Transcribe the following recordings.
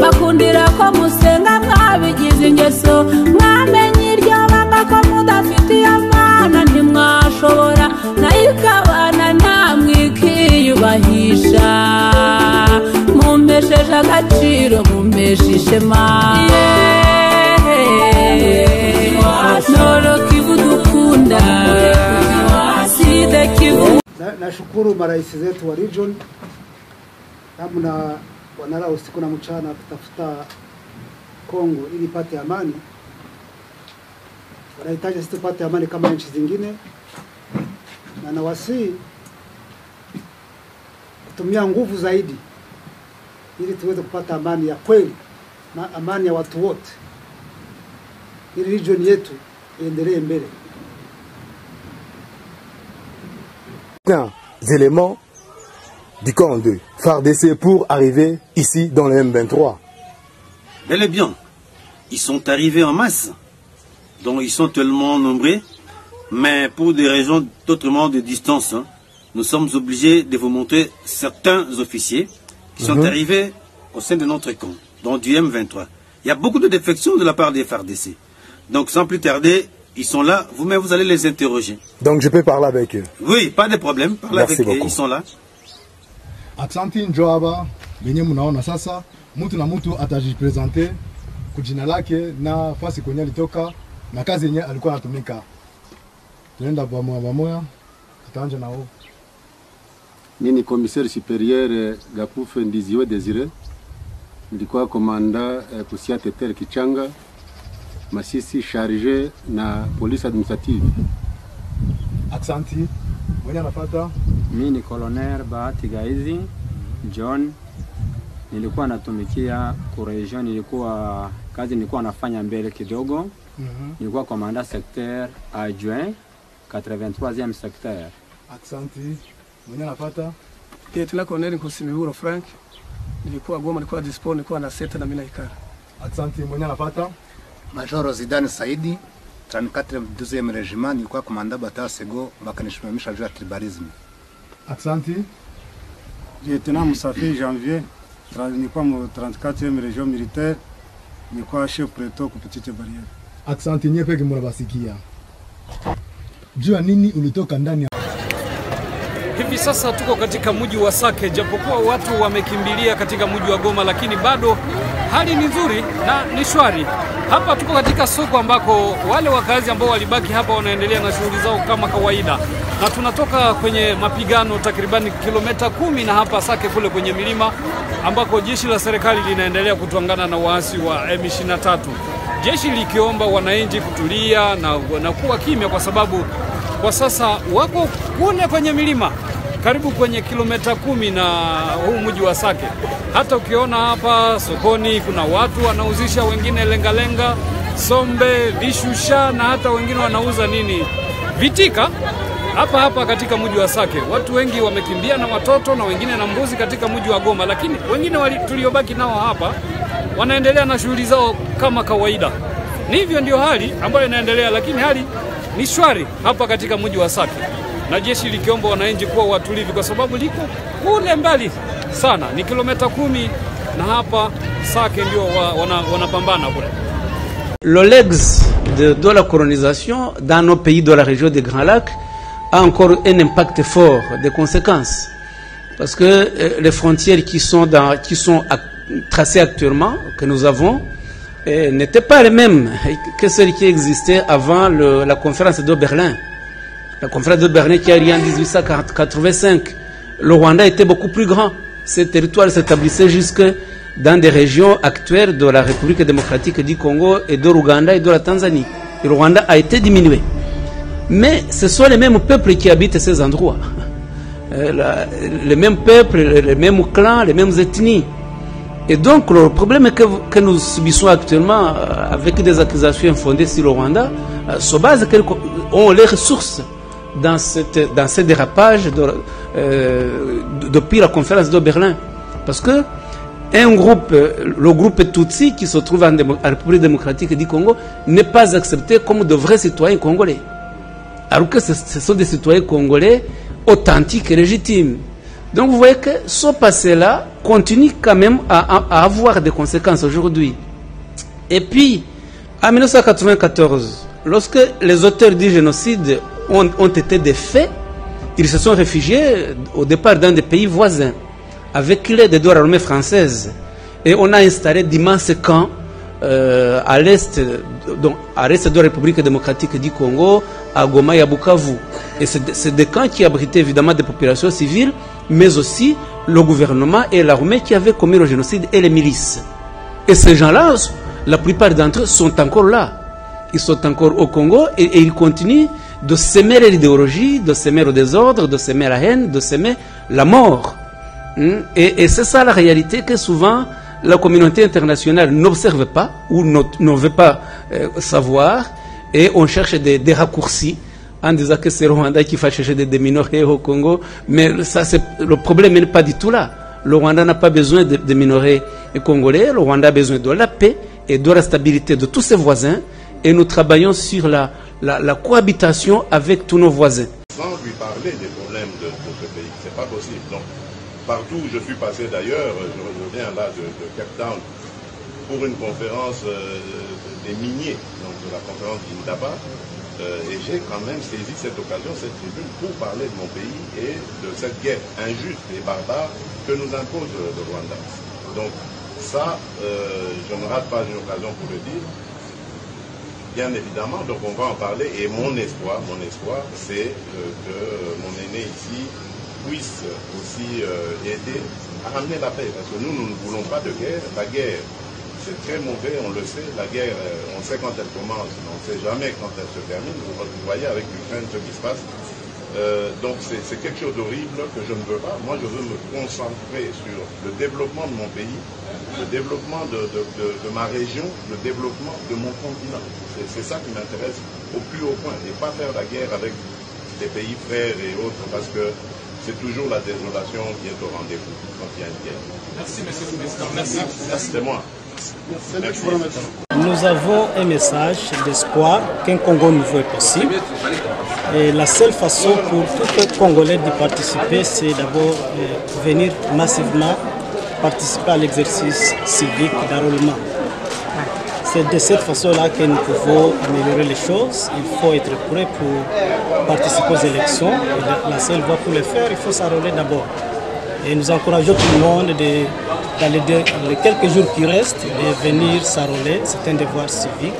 bakundira ko musenga mwabigize ingeso. Mwamenye iryo banga ko mudafitiye amana ntimwashobora. Nayo ikabana namwe ikiyubahisha mumpesheje agaciro mumpeshe ishema nashukuru marais zetu wa region. Namna wanalala usiku na mchana kutafuta Kongo ili ipate amani. Wanahitaji sisi tupate amani kama nchi zingine, na nawasihi kutumia nguvu zaidi ili tuweze kupata amani ya kweli na amani ya watu wote, ili region yetu iendelee mbele. certains éléments du camp de FARDC pour arriver ici dans le M23. Bel et bien, ils sont arrivés en masse. Donc ils sont tellement nombreux, mais pour des raisons d'autrement de distance, hein, nous sommes obligés de vous montrer certains officiers qui sont arrivés au sein de notre camp, donc du M23. Il y a beaucoup de défections de la part des FARDC. Donc sans plus tarder, ils sont là, vous-même vous allez les interroger. Donc je peux parler avec eux. Oui, pas de problème, parlez avec eux, ils sont là. Aksanti njo aba benye mnaona sasa, mtu na mtu atajipresente kujina lake na fasi kwenye alitoka na kazi yenye alikuwa anatumika. Tunaenda pamoja pamoja, tutaanza na wao. Mimi ni commissaire supérieur eh, Gakufe Ndiziwe Desire, nilikuwa komanda eh, kusia Tetere Kichanga Masisi chargé na police administrative. Aksanti mwenye anapata? Mi ni Colonel Bahati Gaizi John, nilikuwa natumikia kuregion, nilikuwa kazi nilikuwa nafanya mbele kidogo, Mhm. nilikuwa komanda secteur adjoint 83e secteur. Aksanti. Mwenye anapata? Lieutenant Colonel Nkusimiburo Frank, nilikuwa Goma, nilikuwa dispo, nilikuwa na seta na mimi naikara. Aksanti. Mwenye anapata? Majoro Zidane Saidi 34 12e regiment nilikuwa komanda Batasego bakanishimamisha juu ya tribalism. Aksanti Lieutenant Musafi Janvier, tra- nilikuwa mu 34e region militaire, nilikuwa chef preto ku Petite Barriere. Aksanti nyie peke mnabasikia. Juu ya nini ulitoka ndani ya Hivi sasa tuko katika mji wa Sake, japokuwa watu wamekimbilia katika mji wa Goma, lakini bado hali ni nzuri na ni shwari. Hapa tuko katika soko ambako wale wakazi ambao walibaki hapa wanaendelea na shughuli zao kama kawaida, na tunatoka kwenye mapigano takribani kilomita kumi na hapa Sake kule kwenye milima ambako jeshi la serikali linaendelea kutwangana na waasi wa M23, jeshi likiomba wananchi kutulia na, na kuwa kimya kwa sababu kwa sasa wako kule kwenye milima karibu kwenye kilomita kumi na huu mji wa Sake. Hata ukiona hapa sokoni kuna watu wanauzisha, wengine lengalenga, sombe, vishusha na hata wengine wanauza nini, vitika hapa hapa katika mji wa Sake. Watu wengi wamekimbia na watoto na wengine na mbuzi katika mji wa Goma, lakini wengine tuliobaki nao hapa wanaendelea na shughuli zao kama kawaida. Ni hivyo ndio hali ambayo inaendelea, lakini hali ni shwari hapa katika mji wa Sake, na kule. L'OLEX de, de la colonisation dans nos pays de la région des Grands Lacs a encore un impact fort, des conséquences. Parce que euh, les frontières qui sont, tracées actuellement, que nous avons, euh, n'étaient pas les mêmes que celles qui existaient avant le- la conférence de Berlin. La conférence de Berlin qui a lieu en 1885. Le Rwanda était beaucoup plus grand. Ces territoires s'établissaient jusque dans des régions actuelles de la République démocratique du Congo et de l'Ouganda et de la Tanzanie. Et le Rwanda a été diminué. Mais ce sont les mêmes peuples qui habitent ces endroits. Euh, les mêmes peuples, les mêmes clans, les mêmes ethnies. Et donc le problème que, nous subissons actuellement euh, avec des accusations fondées sur le Rwanda euh, se base ont les ressources dans, cette, dans ce dérapage euh, de- depuis la conférence de Berlin. Parce que un groupe, euh, le groupe Tutsi qui se trouve en, République démocratique du Congo n'est pas accepté comme de vrais citoyens congolais. Alors que ce, sont des citoyens congolais authentiques et légitimes. Donc vous voyez que ce passé-là continue quand même à avoir des conséquences aujourd'hui. Et puis, en 1994, lorsque les auteurs du génocide ont, été défaits, ils se sont réfugiés au départ dans des pays voisins, avec l'aide de l'armée française. Et on a installé d'immenses camps euh, à l'est, de la République démocratique du Congo, à Goma et à Bukavu. Et c'est des camps qui abritaient évidemment des populations civiles, mais aussi le gouvernement et l'armée qui avaient commis le génocide et les milices. Et ces gens-là, la plupart d'entre eux sont encore là. Ils sont encore au Congo et ils continuent de semer l'idéologie, de semer le désordre, de semer la haine, de semer la mort. Hmm? Et, c'est ça la réalité que souvent la communauté internationale n'observe pas ou ne, veut pas euh, savoir et on cherche des, des raccourcis en disant que c'est le Rwanda qui va chercher des déminorés au Congo. Mais ça, le problème n'est pas du tout là. Le Rwanda n'a pas besoin de, de minorés congolais. Le Rwanda a besoin de la paix et de la stabilité de tous ses voisins. Et nous travaillons sur la, la, cohabitation avec tous nos voisins. sans lui parler des problèmes de, ce pays. C'est pas possible. Donc, partout où je suis passé d'ailleurs, je reviens là de, de Cape Town pour une conférence euh, des miniers, donc de la conférence d'Indaba, euh, et j'ai quand même saisi cette occasion, cette tribune, pour parler de mon pays et de cette guerre injuste et barbare que nous impose le Rwanda. Donc, ça, euh, je ne rate pas une occasion pour le dire. Bien évidemment, donc on va en parler. Et mon espoir, mon espoir, c'est euh, que mon aîné ici puisse aussi euh, aider à ramener la paix. Parce que nous, nous ne voulons pas de guerre. La guerre, c'est très mauvais, on le sait. La guerre, euh, on sait quand elle commence, mais on ne sait jamais quand elle se termine. Vous voyez avec l'Ukraine ce qui se passe. Euh, donc c'est quelque chose d'horrible que je ne veux pas. Moi, je veux me concentrer sur le développement de mon pays, le développement de, de- de- de ma région, le développement de mon continent. C'est- ça qui m'intéresse au plus haut point. Et pas faire la guerre avec des pays frères et autres, parce que c'est toujours la désolation qui est au rendez-vous quand il y a une guerre. Merci, monsieur le président. Merci. C'est moi. Merci. Nous avons un message d'espoir qu'un Congo nouveau est possible. La seule façon pour tout Congolais de participer, c'est d'abord euh, venir massivement participer à l'exercice civique d'enrôlement. C'est de cette façon-là que nous pouvons améliorer les choses. Il faut être prêt pour participer aux élections. La- seule voie pour le faire, il faut s'enrôler d'abord. Et nous encourageons tout le monde, de, dans les, les quelques jours qui restent, de venir s'enrôler. C'est un devoir civique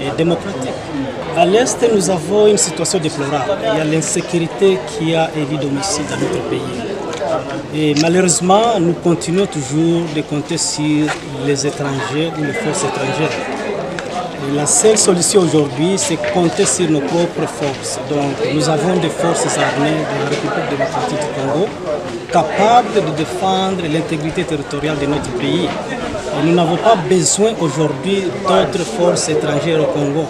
et démocratique. À l'Est, nous avons une situation déplorable. Il y a l'insécurité qui a élu domicile dans notre pays. Et malheureusement, nous continuons toujours de compter sur les étrangers ou les forces étrangères. La seule solution aujourd'hui, c'est compter sur nos propres forces. Donc, nous avons des forces armées de la République démocratique du Congo capables de défendre l'intégrité territoriale de notre pays. Et nous n'avons pas besoin aujourd'hui d'autres forces étrangères au Congo.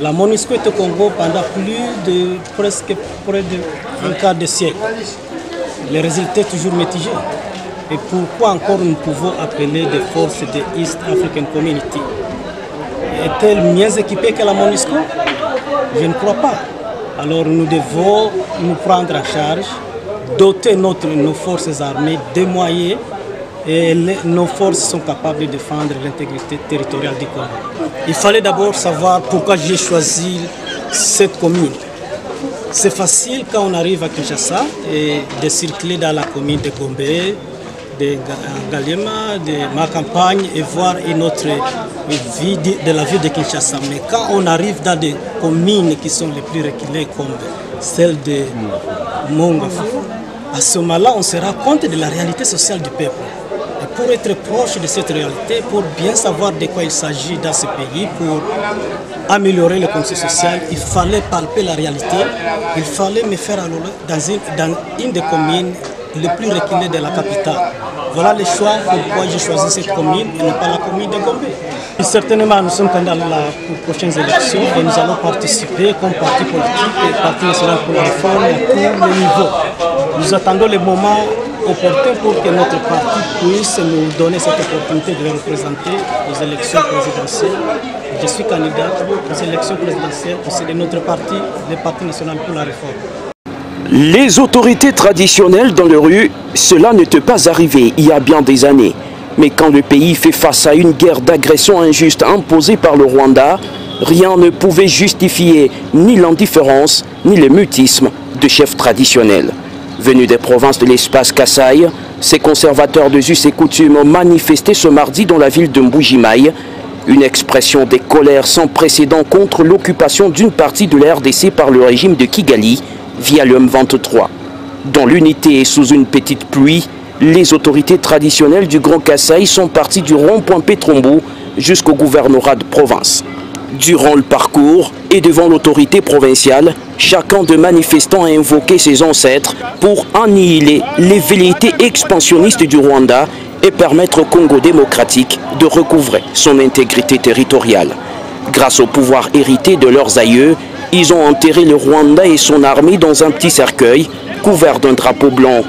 La MONUSCO est au Congo pendant plus de presque près d'un quart de siècle. Les résultats sont toujours mitigés. Et pourquoi encore nous pouvons appeler des forces de East African Community? Est-elle mieux équipée que la MONUSCO? Je ne crois pas. Alors nous devons nous prendre en charge, doter notre, nos forces armées des moyens et nos forces sont capables de défendre l'intégrité territoriale du Congo. Il fallait d'abord savoir pourquoi j'ai choisi cette commune. C'est facile quand on arrive à Kinshasa et de circuler dans la commune de Gombe, de Ga- Galema, de ma campagne et voir une autre vie de, la ville de Kinshasa. Mais quand on arrive dans des communes qui sont les plus reculées comme celle de Mongafu, à ce moment-là, on se rend compte de la réalité sociale du peuple. Et pour être proche de cette réalité, pour bien savoir de quoi il s'agit dans ce pays, pour améliorer le contexte social, il fallait palper la réalité, il fallait me faire allouer dans une, des communes les plus reculées de la capitale. Voilà le choix pourquoi j'ai choisi cette commune et non pas la commune de Gombe. Certainement, nous sommes la- aux prochaines élections et nous allons participer comme parti politique et parti national pour la réforme à tous les niveaux. Nous attendons le moment opportun pour que notre parti puisse nous donner cette opportunité de le représenter aux élections présidentielles. Je suis candidat aux élections présidentielles au sein de notre parti, le Parti national pour la réforme. Les autorités traditionnelles dans les rues, cela n'était pas arrivé il y a bien des années. Mais quand le pays fait face à une guerre d'agression injuste imposée par le Rwanda, rien ne pouvait justifier ni l'indifférence ni le mutisme de chefs traditionnels. Venus des provinces de l'espace Kasaï, ces conservateurs de us et coutumes ont manifesté ce mardi dans la ville de Mbujimaï, une expression des colères sans précédent contre l'occupation d'une partie de la RDC par le régime de Kigali via le M23. Dans l'unité et sous une petite pluie, les autorités traditionnelles du Grand Kasaï sont parties du rond-point Pétrombo jusqu'au gouvernorat de province. Durant le parcours et devant l'autorité provinciale, chacun des manifestants a invoqué ses ancêtres pour annihiler les velléités expansionnistes du Rwanda et permettre au Congo démocratique de recouvrer son intégrité territoriale. Grâce au pouvoir hérité de leurs aïeux, ils ont enterré le Rwanda et son armée dans un petit cercueil couvert d'un drapeau blanc.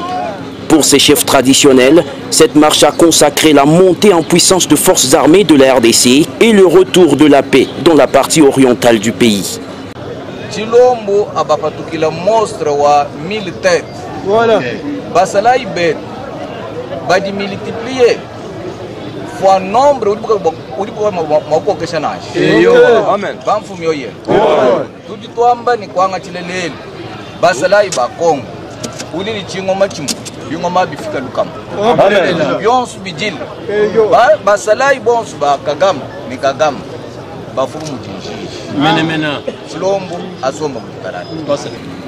Pour ces chefs traditionnels, cette marche a consacré la montée en puissance de forces armées de la RDC et le retour de la paix dans la partie orientale du pays. chilombo abapatukila monstre wa mille têtes. Voilà. fois nombre ulibuka maukokesha nashi Eyo. amen. Bamfumi oye. Tudi twamba ni kwanga chileleli. Basalai bakongo ulili chingoma chimu byonso bonso asomba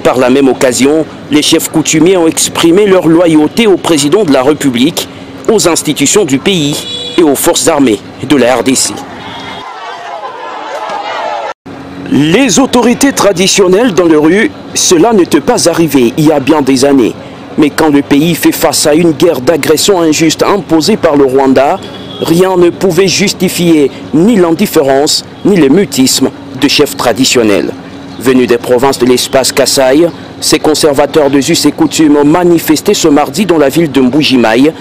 Par la même occasion, les chefs coutumiers ont exprimé leur loyauté au président de la République, aux institutions du pays et aux forces armées de la RDC. Les autorités traditionnelles dans les rues, cela n'était pas arrivé il y a bien des années. Mais quand le pays fait face à une guerre d'agression injuste imposée par le Rwanda, rien ne pouvait justifier ni l'indifférence ni le mutisme de chefs traditionnels. Venus des provinces de l'espace Kasaï, ces conservateurs de us et coutumes ont manifesté ce mardi dans la ville de Mbujimaï,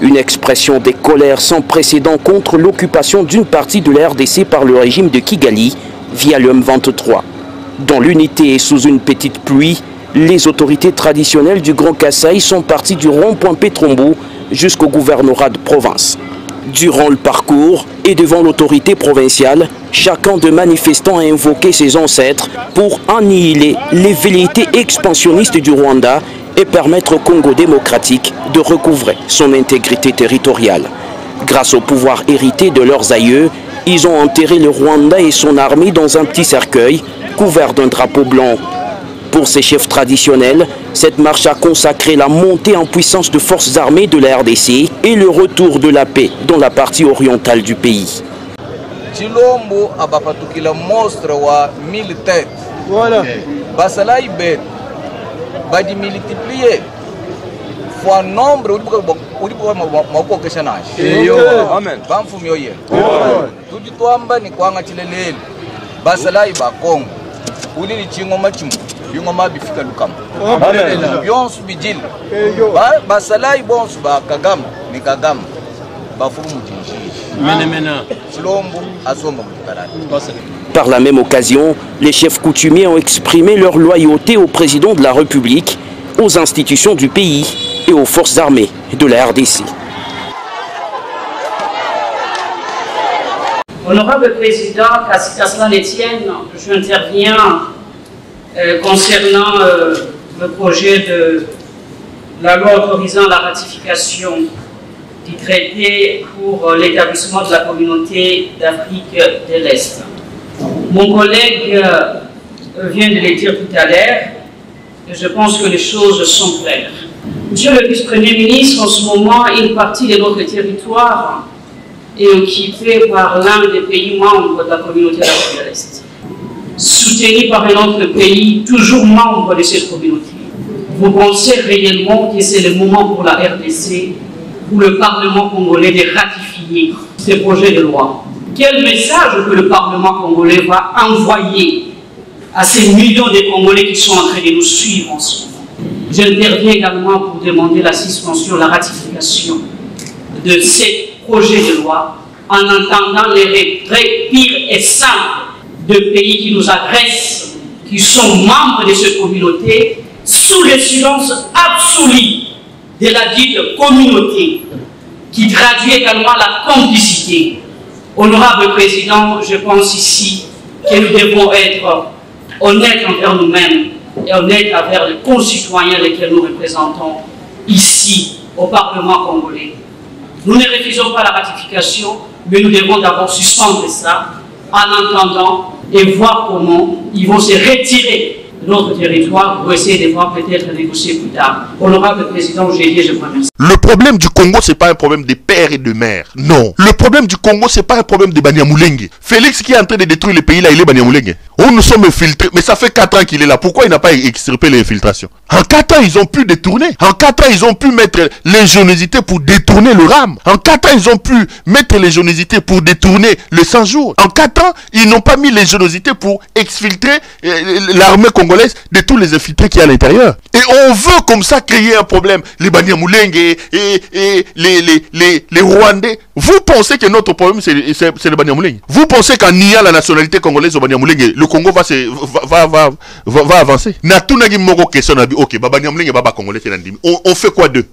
une expression des colères sans précédent contre l'occupation d'une partie de la RDC par le régime de Kigali via le M23. Dans l'unité et sous une petite pluie, les autorités traditionnelles du Grand Kasaï sont parties du rond-point Pétrombo jusqu'au gouvernorat de province. Durant le parcours et devant l'autorité provinciale, chacun des manifestants a invoqué ses ancêtres pour annihiler les velléités expansionnistes du Rwanda et permettre au Congo démocratique de recouvrer son intégrité territoriale. Grâce au pouvoir hérité de leurs aïeux, ils ont enterré le Rwanda et son armée dans un petit cercueil couvert d'un drapeau blanc. Pour ces chefs traditionnels, cette marche a consacré la montée en puissance de forces armées de la RDC et le retour de la paix dans la partie orientale du pays. chilombo abapatukila monstre wa mille têtes Voilà. fois nombre ulibuka maukokesha nashi Eyo. amen. Bamfumi oye. Tudi twamba ni kwanga chileleli basalai bakongo ulili chingoma chimu byonso bijili bonso ba kagama ni kagama. Bafulu mutinjiji chilombo asomba Par la même occasion, les chefs coutumiers ont exprimé leur loyauté au président de la République, aux institutions du pays et aux forces armées de la RDC. Honorable Président, qu'à qu'à cela ne tienne, j'interviens euh, concernant euh, le projet de la loi autorisant la ratification du traité pour euh, l'établissement de la communauté d'Afrique de l'Est. Mon collègue vient de le dire tout à l'heure, et je pense que les choses sont claires. Monsieur le vice-premier ministre, en ce moment, une partie de notre territoire est occupée par l'un des pays membres de la communauté d'Afrique de l'Est, soutenu par un autre pays toujours membre de cette communauté. Vous pensez réellement que c'est le moment pour la RDC, pour le Parlement congolais de ratifier ce projet de loi? Quel message que le Parlement congolais va envoyer à ces millions de Congolais qui sont en train de nous suivre en ce moment? J'interviens également pour demander la suspension, la ratification de ces projets de loi en entendant les retraits pires et simples de pays qui nous agressent, qui sont membres de cette communauté sous le silence absolu de la dite communauté, qui traduit également la complicité. Honorable Président, je pense ici que nous devons être honnêtes envers nous-mêmes et honnêtes envers les concitoyens lesquels nous représentons ici au Parlement congolais. Nous ne refusons pas la ratification, mais nous devons d'abord suspendre ça en attendant et voir comment ils vont se retirer de notre territoire pour essayer de voir peut-être négocier plus tard. Honorable Président, j'ai dit, je vous remercie. Le problème du Congo, c'est pas un problème des pères et de mères. Non. Le problème du Congo, c'est pas un problème de Banyamulenge. Félix qui est en train de détruire le pays là, il est Banyamulenge. Oh, nous sommes infiltrés. Mais ça fait 4 ans qu'il est là. Pourquoi il n'a pas extirpé l'infiltration En 4 ans, ils ont pu détourner. En 4 ans, ils ont pu mettre l'ingéniosité pour détourner le RAM. En 4 ans, ils ont pu mettre l'ingéniosité pour détourner le 100 jours. En 4 ans, ils n'ont pas mis l'ingéniosité pour exfiltrer euh, l'armée congolaise de tous les infiltrés qui y a à l'intérieur. Et on veut comme ça créer un problème. Les Banyamulenge et, les, les, les, Rwandais. Vous pensez que notre problème, c'est le Banyamulenge? Vous pensez qu'en niant la nationalité congolaise au Banyamulenge, le Congo va, se, va, va, va, va, va avancer? Ok babanyamulenge baba congolais on, on fait quoi d'eux?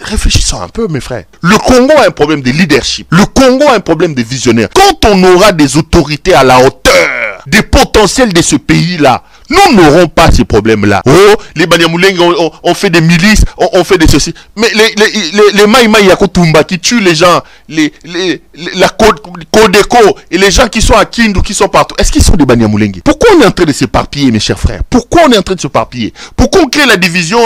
Réfléchissons un peu mes frères. Le Congo a un problème de leadership. Le Congo a un problème de visionnaire. Quand on aura des autorités à la hauteur des potentiels de ce pays là nous n'aurons pas ces problèmes-là. Oh, les Banyamulenge ont, fait des milices, ont fait des ceci. Mais les, les, les, les Maï Maï Yakutumba qui tuent les gens, les, les, la Co- Codeco et les gens qui sont à Kindu, qui sont partout, est-ce qu'ils sont des Banyamulenge? Pourquoi on est en train de s'éparpiller, mes chers frères? Pourquoi on est en train de s'éparpiller? Pourquoi on crée la division,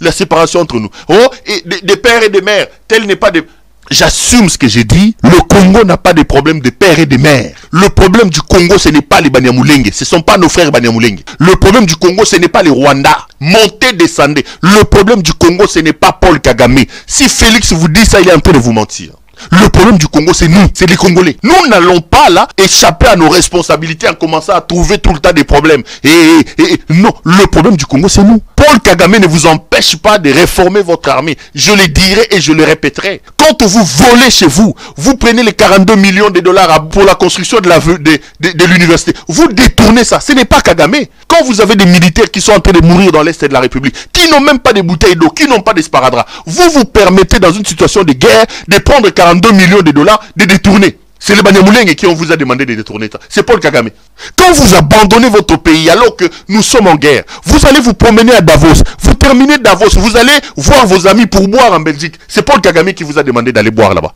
la séparation entre nous Oh, et des, des pères et des mères, tel n'est pas des... J'assume ce que j'ai dit. Le Congo n'a pas de problème de père et de mère. Le problème du Congo, ce n'est pas les Banyamulenge. Ce ne sont pas nos frères Banyamulenge. Le problème du Congo, ce n'est pas les Rwandais. Montez, descendez. Le problème du Congo, ce n'est pas Paul Kagame. Si Félix vous dit ça, il est en train de vous mentir. Le problème du Congo, c'est nous, c'est les Congolais. Nous n'allons pas là échapper à nos responsabilités en commençant à trouver tout le temps des problèmes. Et, et- et- non, le problème du Congo, c'est nous. Paul Kagame ne vous empêche pas de réformer votre armée. Je le dirai et je le répéterai. Quand vous volez chez vous, vous prenez les 42 millions de dollars pour la construction de l'université. Vous détournez ça. Ce n'est pas Kagame. Quand vous avez des militaires qui sont en train de mourir dans l'Est de la République, qui n'ont même pas de bouteilles d'eau, qui n'ont pas de sparadrap, vous vous permettez dans une situation de guerre de prendre 42 millions de dollars, de détourner. C'est les Banyamulenge qui on vous a demandé de détourner ça. C'est Paul Kagame. Quand vous abandonnez votre pays alors que nous sommes en guerre, vous allez vous promener à Davos. Vous terminez Davos, vous allez voir vos amis pour boire en Belgique. C'est Paul Kagame qui vous a demandé d'aller boire là-bas.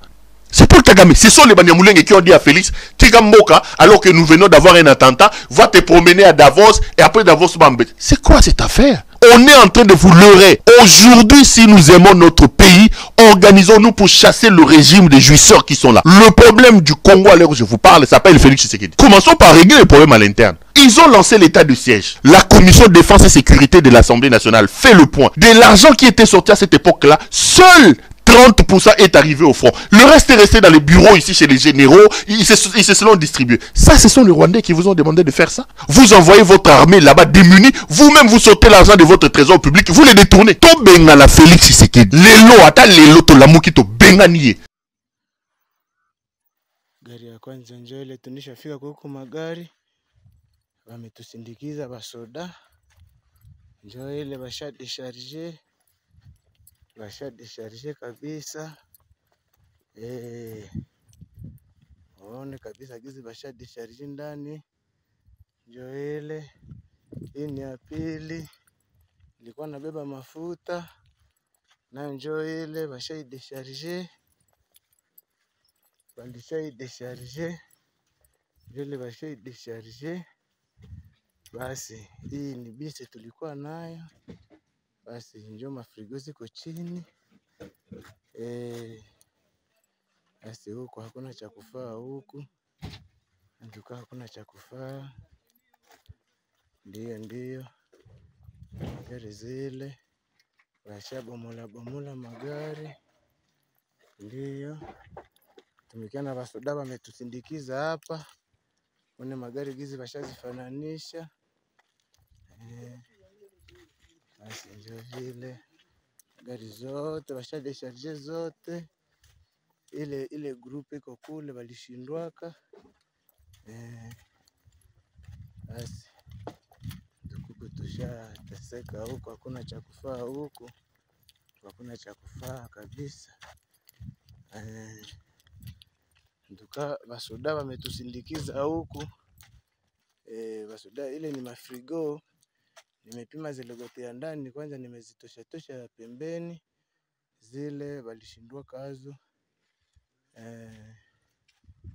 C'est Paul Kagame. Ce sont les Banyamulenge qui ont dit à Félix, Tika Mboka, alors que nous venons d'avoir un attentat, va te promener à Davos et après Davos. C'est quoi cette affaire? On est en train de vous leurrer. Aujourd'hui, si nous aimons notre pays, organisons-nous pour chasser le régime des jouisseurs qui sont là. Le problème du Congo à l'heure où je vous parle s'appelle Félix Tshisekedi. Commençons par régler les problèmes à l'interne. Ils ont lancé l'état de siège. La commission de défense et sécurité de l'Assemblée nationale fait le point. De l'argent qui était sorti à cette époque-là, seul 30% est arrivé au front. Le reste est resté dans les bureaux ici chez les généraux. Ils se, ils sont distribués. Ça, ce sont les Rwandais qui vous ont demandé de faire ça. Vous envoyez votre armée là-bas démunie. Vous-même, vous sortez l'argent de votre trésor public. Vous les détournez. Desharge desharge kabisa. Eh, waone kabisa gizi basha desharge ndani, njo ile hii ni ya pili, ilikuwa nabeba mafuta. Na njo ile basha idesharge walishaidesharge vile washaidesharge. Basi hii ni bisi tulikuwa nayo, basi njoo, mafrigo ziko chini. Eh, basi huku hakuna cha kufaa, huku. Nduka hakuna cha kufaa. ndio ndio. Gari zile. Washabomola bomola magari, ndiyo tumikia na basoda wametusindikiza hapa, one magari gizi washazifananisha eh, basi ndio vile gari zote washadesharge zote, ile ile grupu iko kule walishindwaka eh, basi tukuku tush tushateseka huku, hakuna cha kufaa huku, hakuna cha kufaa kabisa. Eh, nduka basoda wametusindikiza huku. Eh, basoda ile ni mafrigo, nimepima zile goti ya ndani kwanza, nimezitoshatosha pembeni, zile walishindwa kazo eh,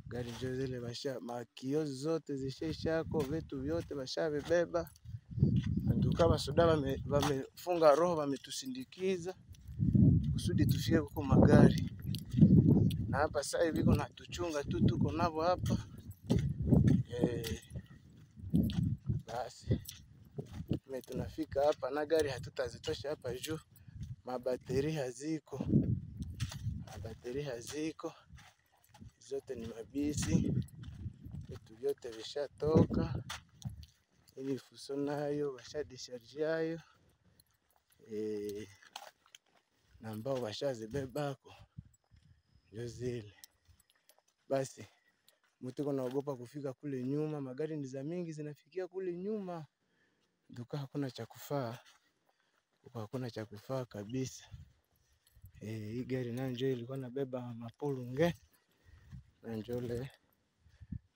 gari njo zile basha makio zote zishaishako, vitu vyote bashavibeba. Nduka basoda wame- wamefunga roho, wametusindikiza kusudi tufike huko magari, na hapa sasa hivi kuna tuchunga tu, tuko navo hapa eh, basi me tunafika hapa na gari hatutazitosha hapa juu. Mabateri haziko, mabateri haziko, zote ni mabisi, vitu vyote vishatoka. Ili fuso nayo washadisharji yayo. E, na ambao washazibebako ndio zile. Basi mtu naogopa kufika kule nyuma, magari ni za mingi zinafikia kule nyuma, duka hakuna cha kufaa. Huko, hakuna cha kufaa kabisa. Eh, hii gari nayo njo ilikuwa nabeba mapulunge na njo le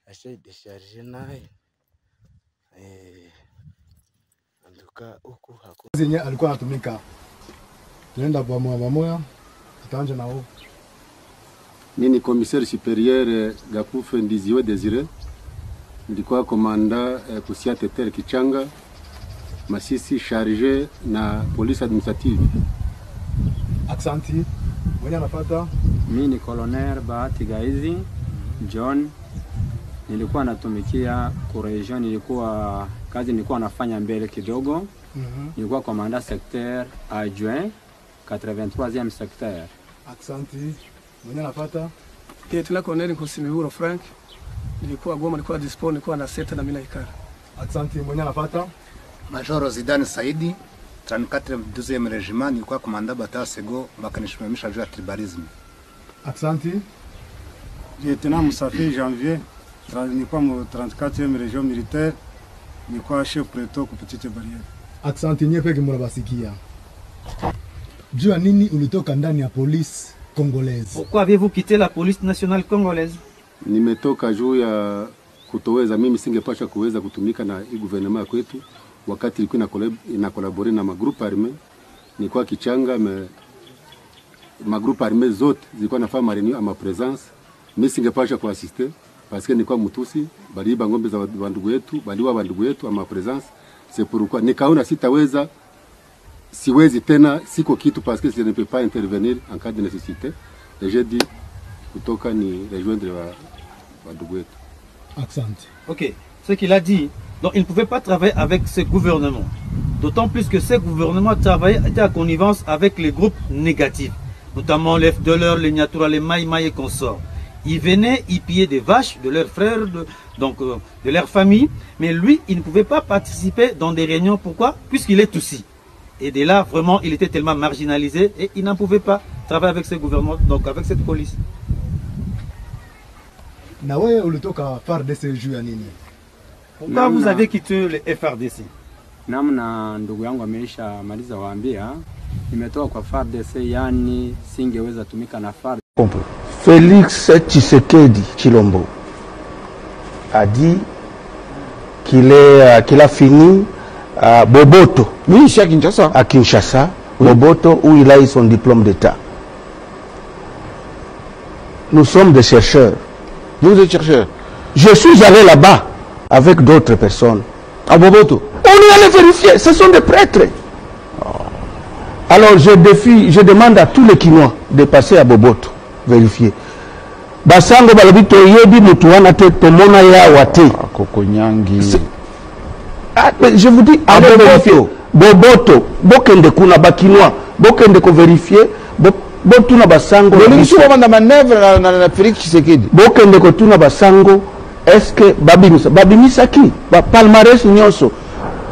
ashaidesharge naye eh, duka huku hakuna. Zenye alikuwa anatumika. Tunaenda pamoja pamoja, tutaanja na huko. Mimi ni commissaire supérieur Gakufe Ndiziwe Desire, nilikuwa komanda eh, kusia Tetere Kichanga Masisi charge na police administrative. Aksanti. Mwenye anapata Mi ni Colonel Bahati Gaizi John, nilikuwa natumikia ku region, nilikuwa kazi nilikuwa nafanya mbele kidogo, Mhm. nilikuwa komanda secteur adjoint 83e secteur. Aksanti. Mwenye anapata tuna Colonel Nkusimihuro Frank, nilikuwa Goma, nilikuwa dispo, nilikuwa na seta na mimi naikara. Aksanti. Mwenye anapata Majoro Zidane Saidi 34 12e regiment, nilikuwa komanda bata sego bakanishimamisha juu ya tribalism. Aksanti. Lieutenant Musafi Janvier, nilikuwa mu 34e region militaire, nilikuwa chef preto ku Petite Barriere. Aksanti nye peke mnabasikia. Juu ya nini ulitoka ndani ya polisi congolaise? Pourquoi avez-vous quitté la police nationale congolaise Nimetoka juu ya kutoweza, mimi singepasha kuweza kutumika na hii gouvernement ya kwetu wakati ilikuwa ina kolabore na magroupe arme. Nilikuwa Kichanga me magroup arme zote zilikuwa nafanya marenio ama presence, mimi singepasha kuasiste parce que nilikuwa Mutusi, baliiba ngombe za bandugu yetu, baliwa bandugu yetu ama presence. C'est pourquoi nikaona sitaweza, siwezi tena, siko kitu parce que je ne peux pas intervenir en cas de nécessité. Et j'ai dit kutoka ni rejoindre wa yetu. wetu. Aksanti. Ce qu'il a dit, donc il ne pouvait pas travailler avec ce gouvernement. D'autant plus que ce gouvernement travaillait, était en connivence avec les groupes négatifs, notamment les FDLR, les Nyatura, les Maï Maï et consorts. Ils venaient y piller des vaches de leurs frères, de, donc euh, de leur famille, mais lui, il ne pouvait pas participer dans des réunions. Pourquoi? Puisqu'il est aussi. Et de là, vraiment, il était tellement marginalisé et il n'en pouvait pas travailler avec ce gouvernement, donc avec cette police. Nini? Pourquoi vous avez quitté le FRDC Namna ndugu yangu ameisha maliza waambia, nimetoka kwa FARDC, yani singeweza tumika na FARDC. Félix Tshisekedi Chilombo a dit qu'il est, euh, qu'il a fini à Boboto. Oui, à Kinshasa. À Kinshasa, Boboto, où il a eu son diplôme d'État. Nous sommes des chercheurs. Vous êtes chercheurs Je suis allé là-bas avec d'autres personnes. À Boboto On est allé vérifier, ce sont des prêtres. Alors je défie, je demande à tous les Quinois de passer à Boboto, vérifier. basango balobi toyebi motu wana te tomona ye awa te kokonyangi je vous dis allez vérifier. Boboto bokende kuna bakinois bokende kovérifie bo- botuna basango bokende kotuna basango estce babimisa babimisaki bapalmares nyonso.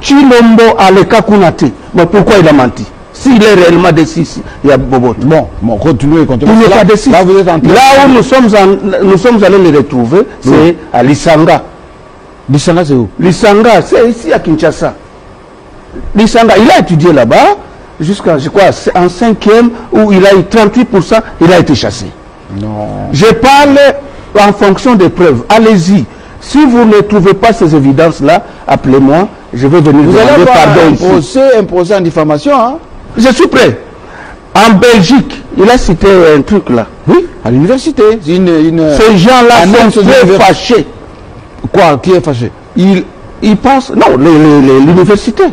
Chilombo aleka kuna te. Mais pourquoi il a menti? S'il est réellement de sisi ya boboto bon bon continuez continuez. Il n'est Là- pas de six. Là, vous êtes en train- là où nous sommes en- nous sommes allés les retrouver c'est à Lisanga. Lisanga c'est où? Lisanga c'est ici à Kinshasa. Lissanga, il a étudié là-bas jusqu'à, je crois, en cinquième, où il a eu 38%, il a été chassé. Non. Je parle en fonction des preuves. Allez-y. Si vous ne trouvez pas ces évidences-là, appelez-moi. Je vais venir Vous allez demander avoir pardon un procès, un procès en diffamation. Hein? Je suis prêt. En Belgique, il a cité un truc là. Oui. À l'université. Une, une, Ces gens-là annexe sont très fâchés. Quoi? Qui est fâché? Ils, ils pensent, non, l'université.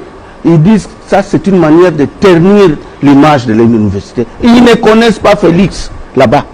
Ils disent que ça c'est une manière de ternir l'image de l'université. Ils ne connaissent pas Félix là-bas.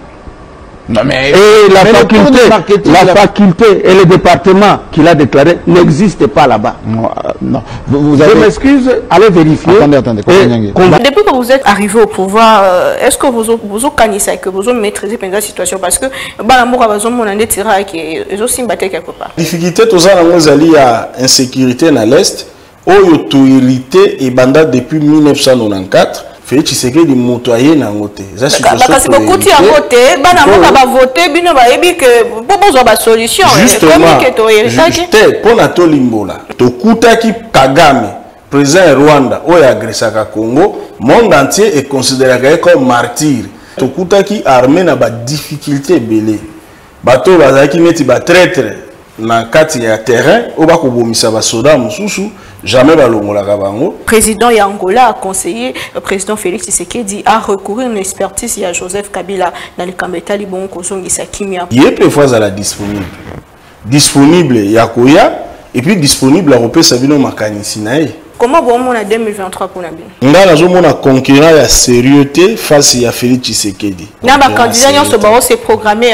Non mais. Et la mais faculté, la faculté et le département qu'il a déclaré n'existent pas là-bas. Non, euh, non. Vous, vous Je avez... m'excuse, allez vérifier. Attendez, attendez. Et Kofi qu'on- Depuis que vous êtes arrivé au pouvoir, euh, est-ce que vous vous organisez que vous maîtrisez la situation parce que balamoka bazomona ndeti raki ezosimba te quelque part. difficulté toza nango ezali ya insécurité na l'est oyo tohérité ebanda depuis 1994 félix tshisekedi moto aye nango te. Eza bakasi bokuti yango te bana mboka bavote bino bayebi ke mpo bozwa basolution ekomi ke toheritaki te mpo na tolimbola tokutaki kagame président ya rwanda oyo agresaka congo monde entier econsidéraka ye comme martyre. Tokutaki armée na badifficulté ebele bato oyo bazalaki neti batraître na kati ya terrain oyo bakobomisa basoda mosusu jamais balongolaka bango. Président ya angola a conseillé le président félix tshisekedi a recourir une expertise ya joseph kabila na likambo etali bongo kozongisa kimia. Ye mpe fo azala disponible. Disponible ya koya epuis disponible ya kopesa bino makanisi na ye comment bomona 2023 mpona bino ngai nazomona concurrent ya sérieux te face ya félix tshisekedi. Na bakandidat nyonso baose programme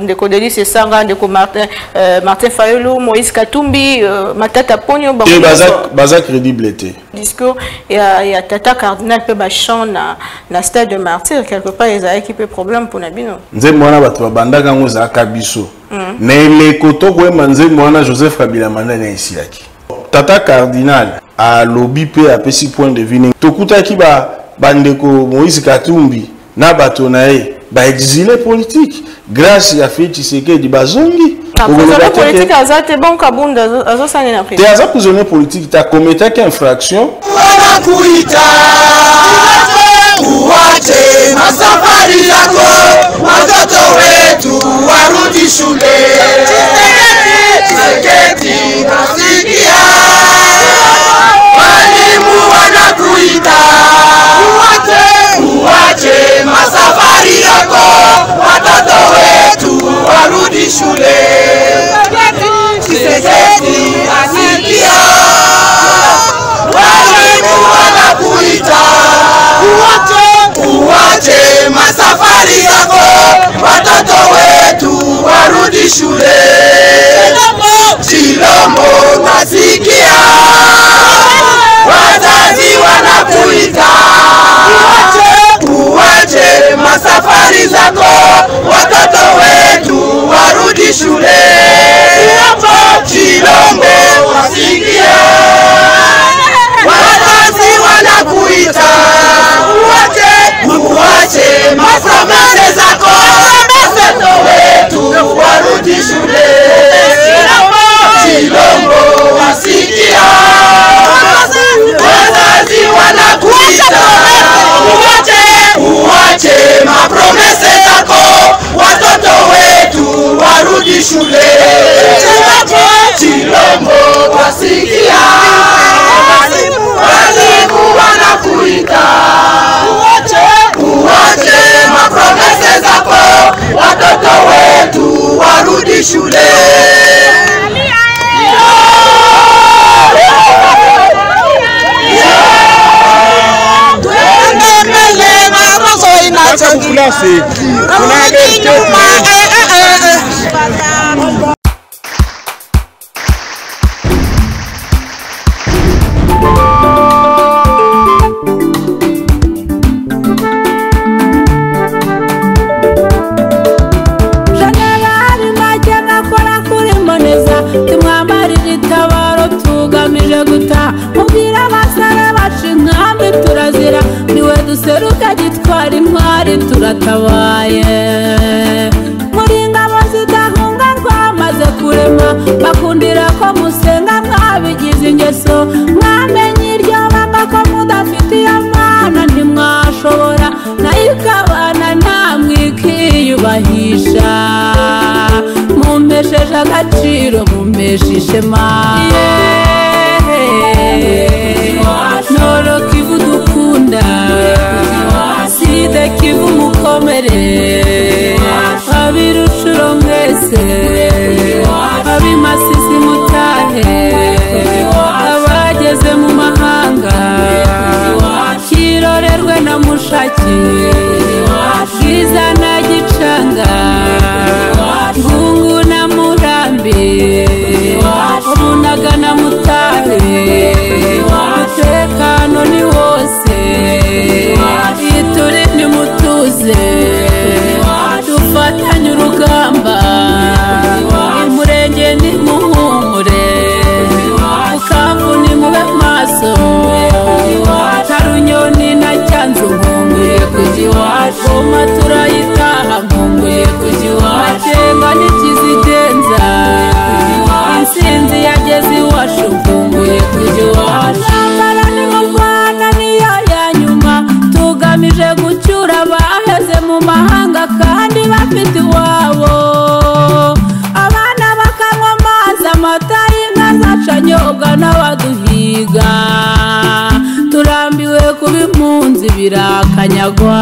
ndeko delis esanga ndeko martin, euh, martin fayulu moïse katumbi euh, matata poni oyo te bango baza, crédible te discours ya, tata cardinal mpe bachamp na, na stade de martyr quelque part ezalaki mpe problème mpona bino nzembo wana bato babandaka yango ezalaka biso. Na eleko tokoyeba nzembo wana joseph kabila mandani esilaki tata cardinal alobi mpe apesi point de vue ndenge tokutaki ba- bandeko moïse katumbi na bato na ye baexile politique. Grâce ya félix tshisekedi bazongi te aza prisonnier politique te akometaki infraction. Wanakuita uwache masafari yako, watoto wetu warudi shule. Chiseketi nasikia wanakuita uwache, uwache masafari yako, watoto wetu warudi shule. Chiseketi asikia, walimu uwache, uwache masafari yako, watoto wetu warudi shule. Chilombo nasikia wazazi wanakuita uwache, uwache masafari zako, watoto wetu warudi shule. Chilombo wasikie, wazazi wanakuita. Uwache, uwache assim. Kurema bakundira ko musenga mwabigize ingeso. Mwamenye iryo kandi iyo mana ntimwashobora nayo ikabana namwe ikiyubahisha mumpesheje agaciro mumpesha ishema noro kivu dukunda. Side kivu mukomere. Abirushuro mwese abimasisi mutahe abageze mu mahanga. Kirorerwe na mushaki. Bwiza na gicanga. Ngungu na murambi. Munaga na mutahe umutekano ni wose. Ituri nimutuze dufatanye iwacu goma turayitaha nkumbuye kujya iwacu makenga n'ikizigenza insinzi yageze iwacu nkumbuye kujya iwacu intambara ni mu rwanda niyo ya nyuma. Tugamije gucyura abaheze mu mahanga kandi bafite iwabo. Abana bakanywa amazi amata y'inka zacanyobwa n'abaduhiga. Birakanyagwa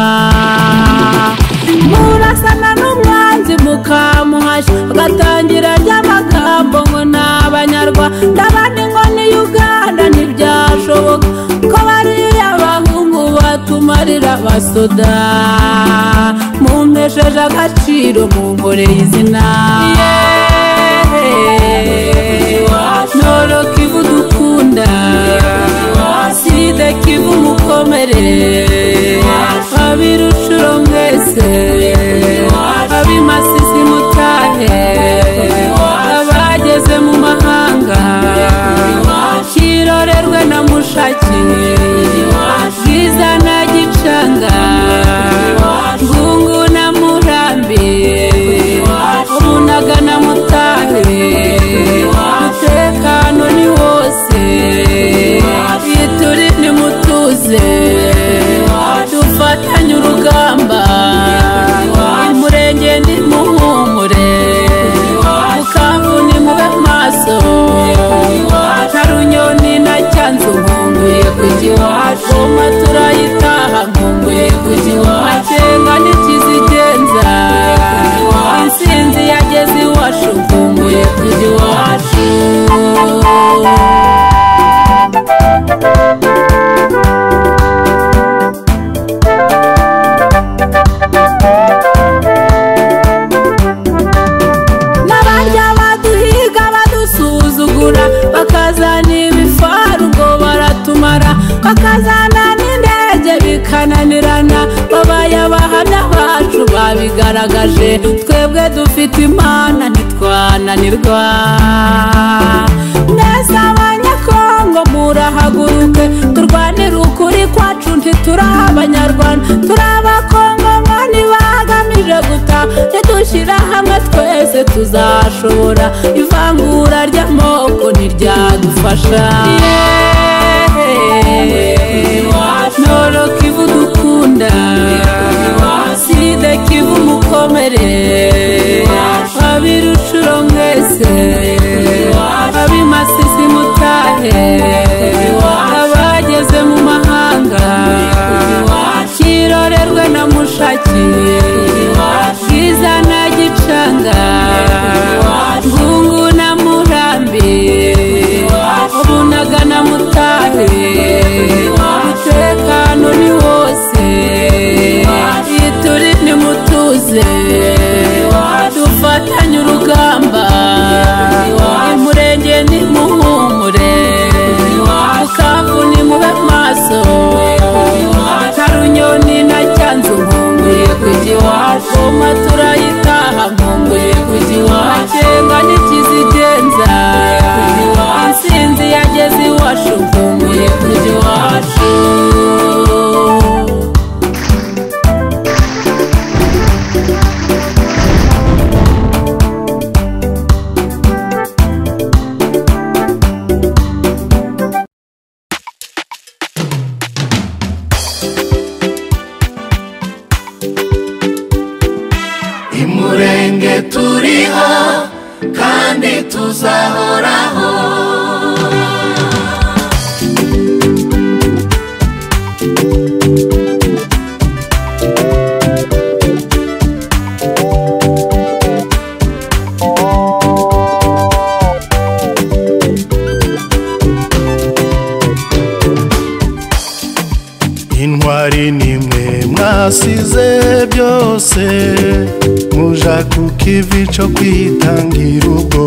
murasana n'umwanzi mukamuhashya agatangira ry'amagambo ngo ni abanyarwanda abandi ngo ni uganda ntibyashoboka ko bariya bahungu batumarira abasoda mumpesheje agaciro munkoreye izina. Noro side kivu mukomere abirushuro mwese abimasisi mutahe abageze mu mahanga. Kirorerwe na mushaki live tuzashobora ivangura ry'amoko ntiryadufasha kuko ivi cyo kwitangira ubwo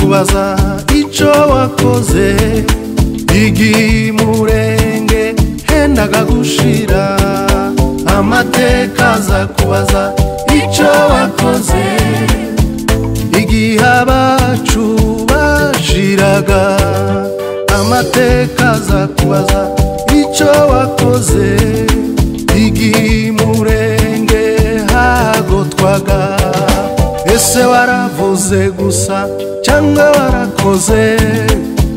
kubaza icyo wakoze. Igihe murenge hendaga gushira amateka aza kubaza icyo wakoze. Igihe abacu bashiraga. Amateka aza kubaza icyo wakoze. Igihe murenge hagotwaga. Ese waravuze gusa cyangwa warakoze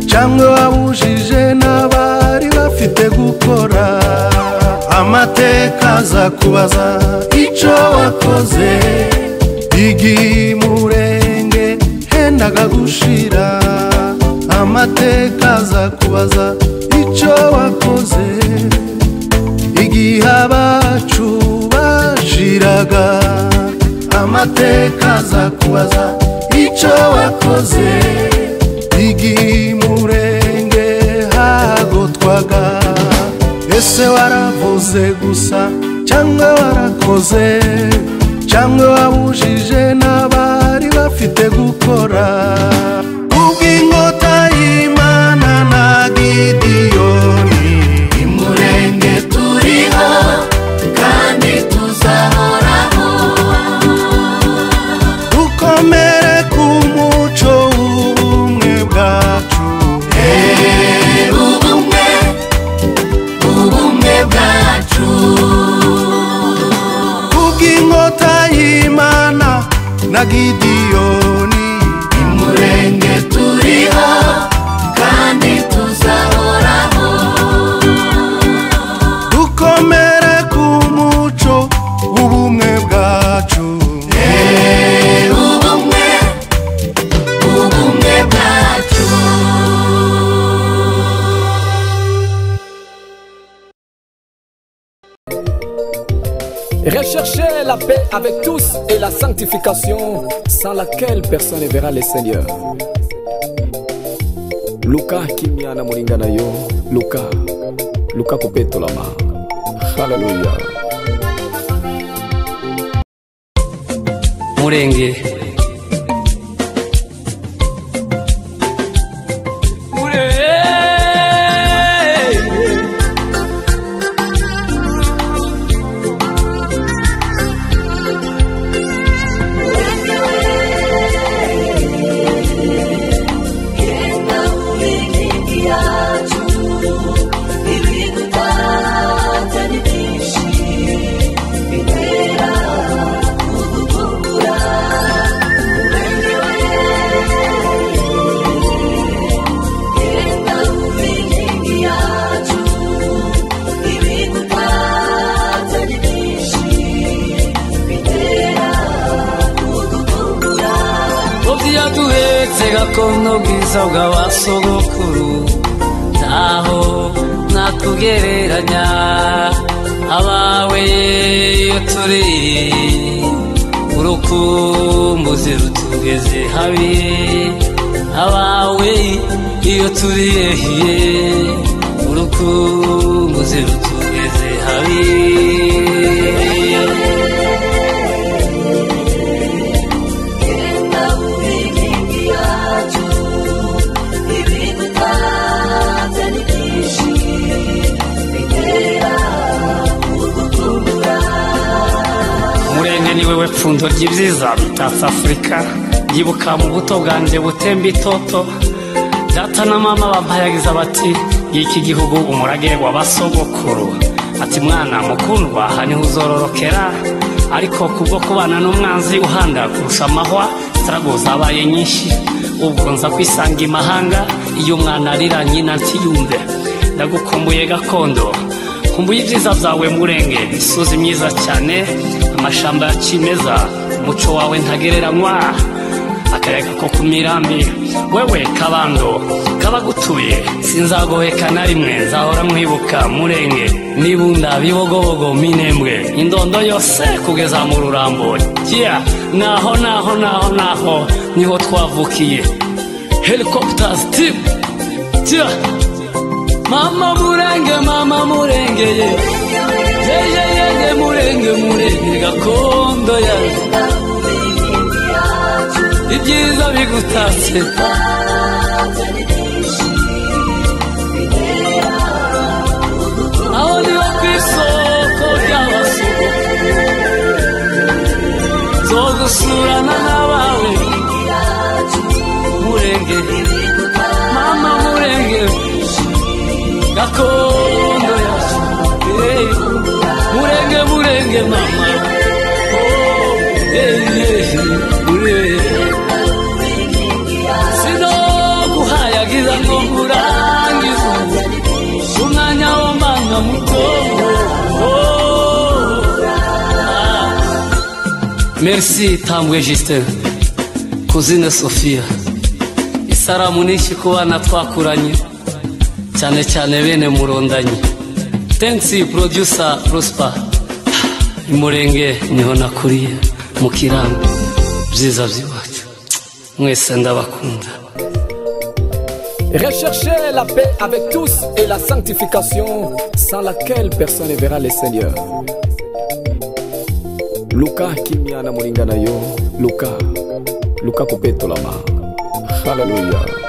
cyangwa wabujije n'abari bafite gukora. Amateka aza kubaza icyo wakoze igihe murenge hendaga gushira. Amateka aza kubaza icyo wakoze igihe abacu bashiraga. Amateka aza kubaza icyo wakoze. Igihe murenge hagotwaga. Ese waravuze gusa cyangwa warakoze. Cyangwa wabujije n'abari bafite gukora. Kubw'inkota y'imana na gidiyoni umurenge turiho imana na gidiyoni nimurenge turiha sanctification sans laquelle personne ne verra le Seigneur. Luka kimya na molinga na yo. Luka Luka kopetolama Hallelujah. Murenge pfundo ry'ibyiza bitatse afurika yibuka mu buto bwanjye butemba itoto. Data na mama bampayagiza bati y'iki gihugu umurage w'abasogokuru ati mwana mukundwa aha ni ho uzororokera. Ariko kubwo kubana n'umwanzi uhanda kurusha amahwa sitarago zabaye nyinshi. Ubwo nza kwisanga imahanga iyo umwana arira nyina ntiyumve. Ndagukumbuye gakondo. Kumbuye ibyiza byawe murenge imisozi myiza cyane amashamba ya kimeza. Umuco wawe ntagereranywa akayaga ko ku mirambi wewe kabando kabagutuye. Sinzagoheka na rimwe nzahora mwibuka murenge. Nibunda bibogobogo minembwe. Indondo yose kugeza mu rurambo. Jya naho naho naho naho niho twavukiye. Helicopters team jya mama murenge mama murenge ye ye murenge murenge gakondo ya ibyiza bigutatse aho niho ku isoko ry'abasuku zo gusurana n'abawe murenge mama murenge gakondo murenge mama. Oh, hey, hey, murenge sinokuhayagiza ngo nkurangize umwanya w'umwana muto merci tambwe justin kuzine sofia. Isaramu n'iki ku bana twakuranye. Cyane cyane bene murondanyi thanks producer prosper. Recherchez la paix avec tous et la sanctification sans laquelle personne ne verra le Seigneur. Luka kimya na mulingana yo. Luka Luka Hallelujah